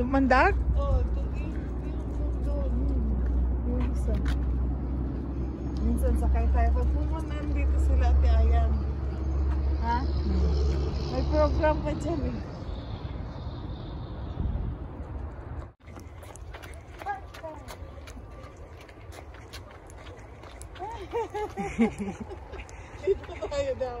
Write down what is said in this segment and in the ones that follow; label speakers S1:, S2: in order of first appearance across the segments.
S1: Lumandag?
S2: Oo, Minsan. Minsan sakay tayo. Pag pumunta dito sila at Ayan. Ha? May program pa dyan eh. Dito tayo daw.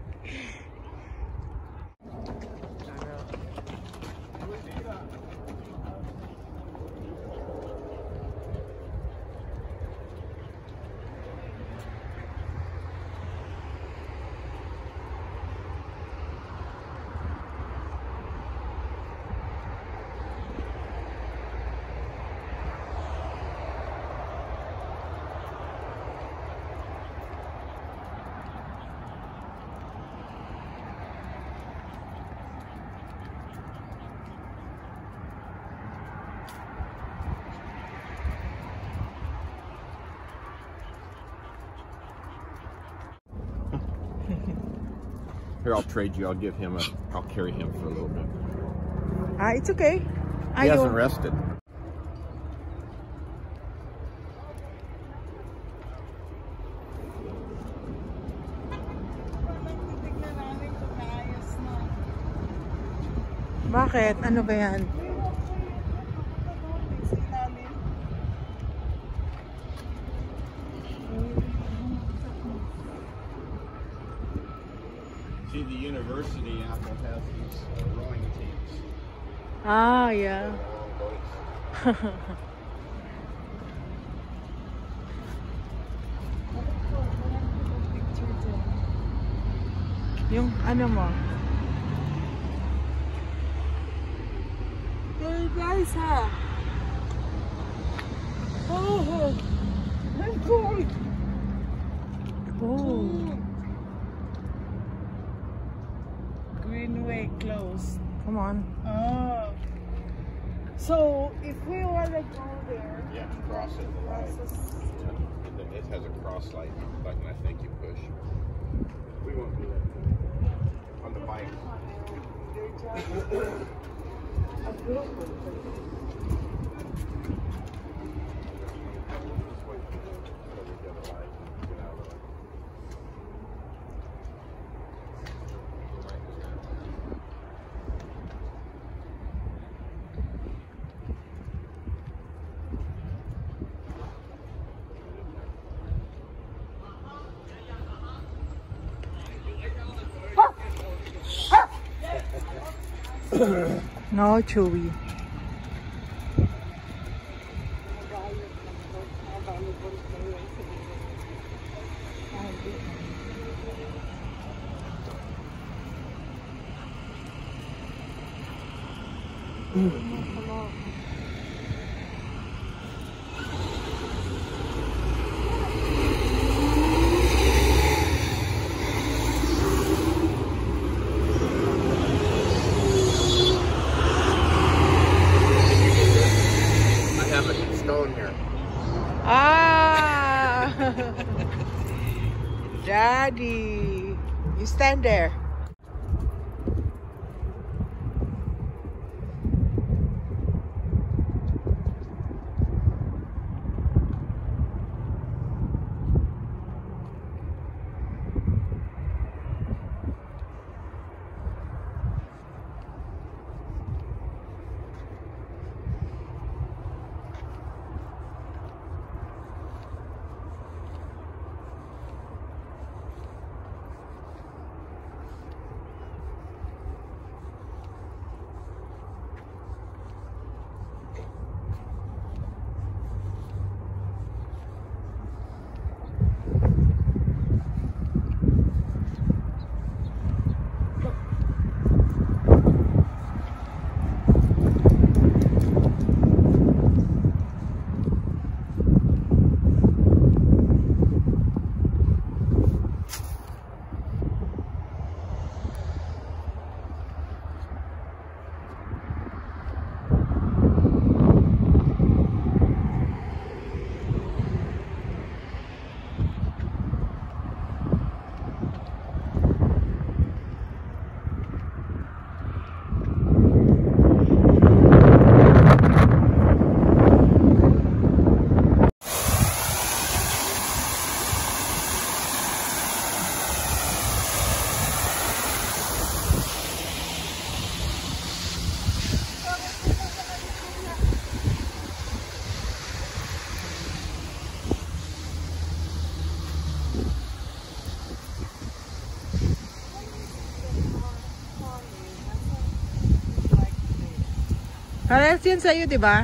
S3: Here, I'll trade you. I'll give him a, I'll carry him for a little bit.
S1: Uh, it's okay.
S3: He
S1: I
S3: hasn't
S2: don't... rested.
S1: Bakit? Ano ba yan? Oh, yeah. yung ano mo?
S2: Hey guys ha! Oh! I'm cold!
S1: Oh!
S2: Greenway closed.
S1: Come on.
S2: Oh! So if we to go there,
S3: yeah, cross it. Crosses.
S2: Yeah.
S3: It has a cross light button. I think you push. We won't do that on the bike.
S1: no chewy. Mm. Daddy, you stand there. Parehas yun sa'yo, di ba?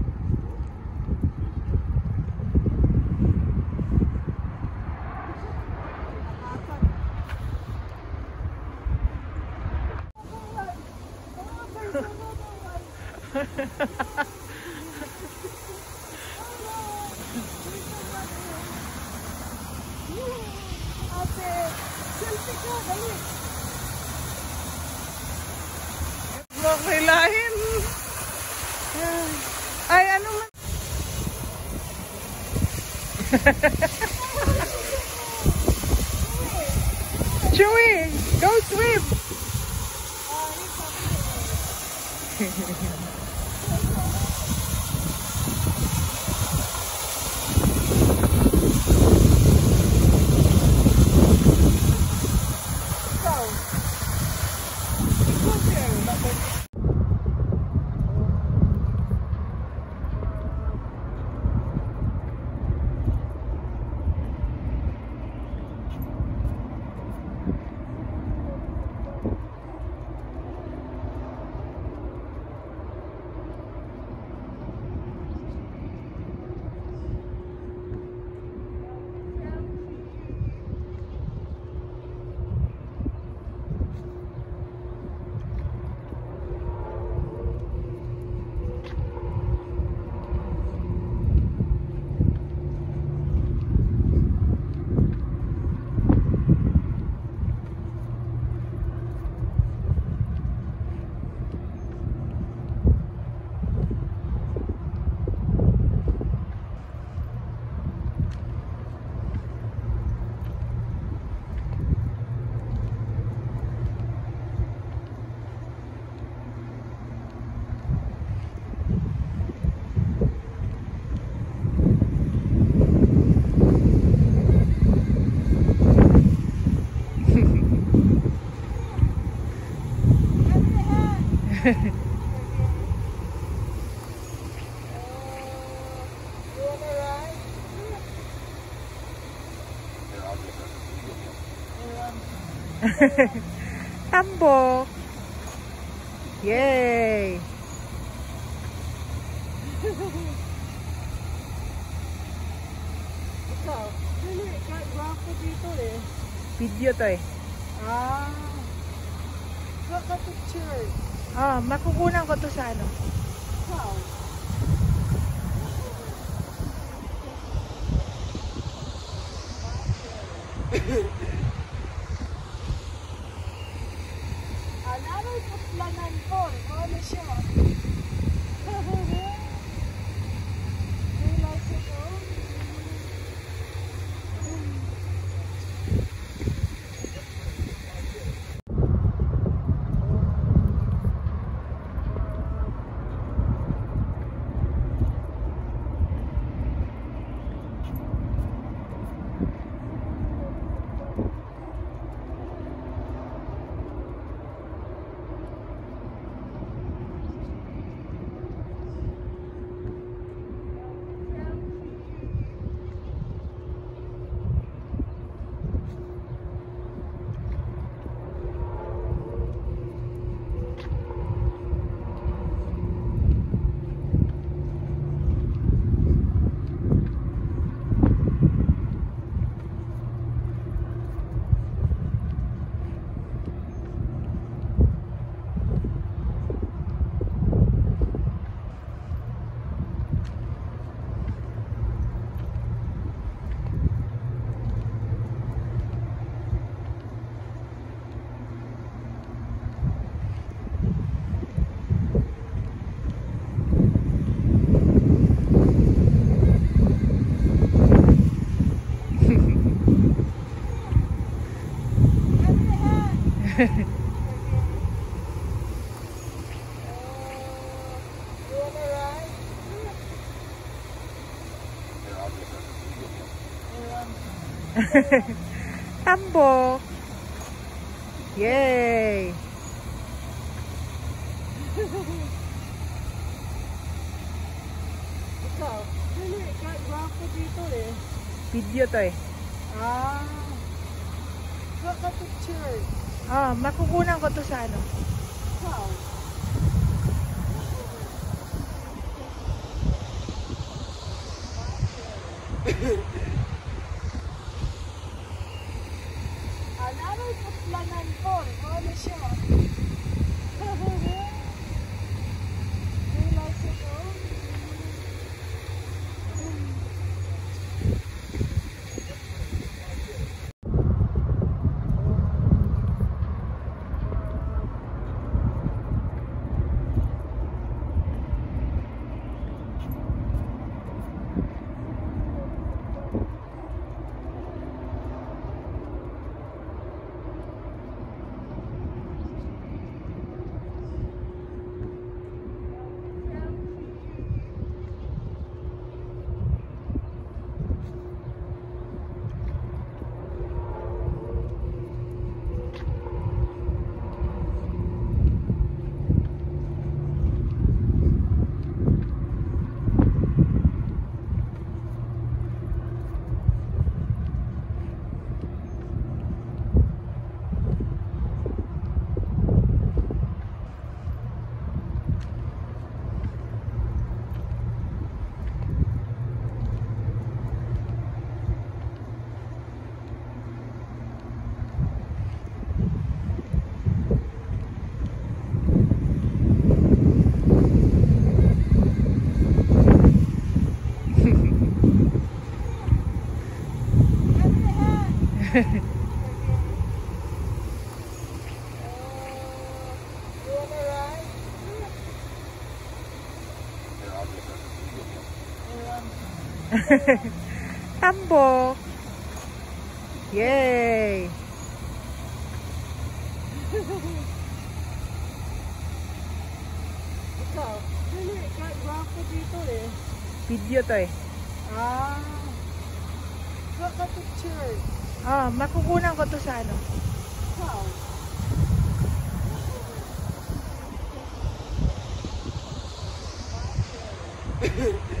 S1: Chewy, go swim. Tumble. Yay.
S2: Ikaw, ano ikaw
S1: Video to
S2: Ah. Look
S1: at the church. Ah, makukunan ko to sa ano.
S3: Wow.
S1: Tambok. Yay!
S2: Ikaw, dali, grafo dito eh.
S1: Video to eh.
S2: Ah, look at the church.
S1: Ah, makukunan ko to sa ano.
S3: Wow.
S1: Tambok. Yay!
S2: Ikaw, hindi, eh? kahit bako dito eh.
S1: Video to eh.
S2: Ah. Baka picture.
S1: Ah, makukunan ko to sa ano.
S2: Ikaw. Hehehe